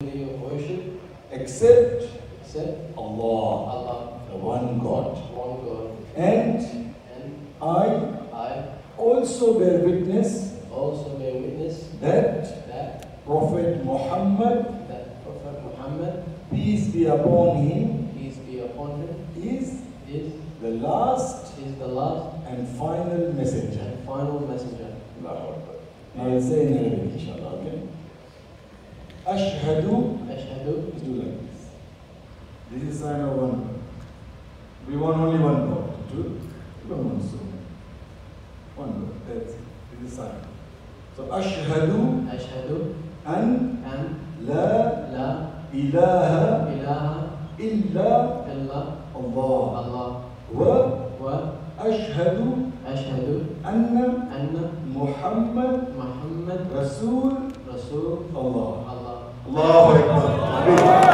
of worship except except Allah, Allah, the one God. one God. And And I I also bear witness also bear witness that that Prophet Muhammad, that Prophet Muhammad, peace be upon him, peace be upon him, is is the last is the last and final messenger. and final messenger. Now I'll say in Arabic, inshallah, okay? أشهد أشهد بدونك. This is sign of one. We want only one God. Two. We want one. One God. That's this is sign. So أشهد أشهد أن أن لا لا إله إله إلا إلا الله الله و و أشهد أشهد أن أن محمد محمد رسول رسول الله الله Allahu Akbar.